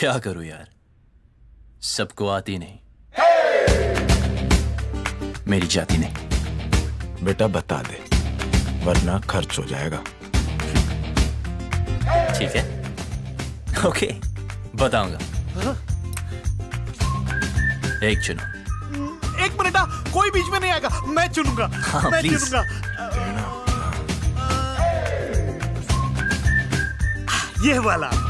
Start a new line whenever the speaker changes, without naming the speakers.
क्या करूँ यार? सबको आती नहीं। मेरी जाती नहीं।
बेटा बता दे वरना खर्च हो जाएगा।
ठीक है? ओके बताऊँगा। एक चुनो।
एक मिनट आ, कोई बीच में नहीं आएगा मैं चुनूँगा
हाँ,
मैं
please.
चुनूँगा। ये वाला।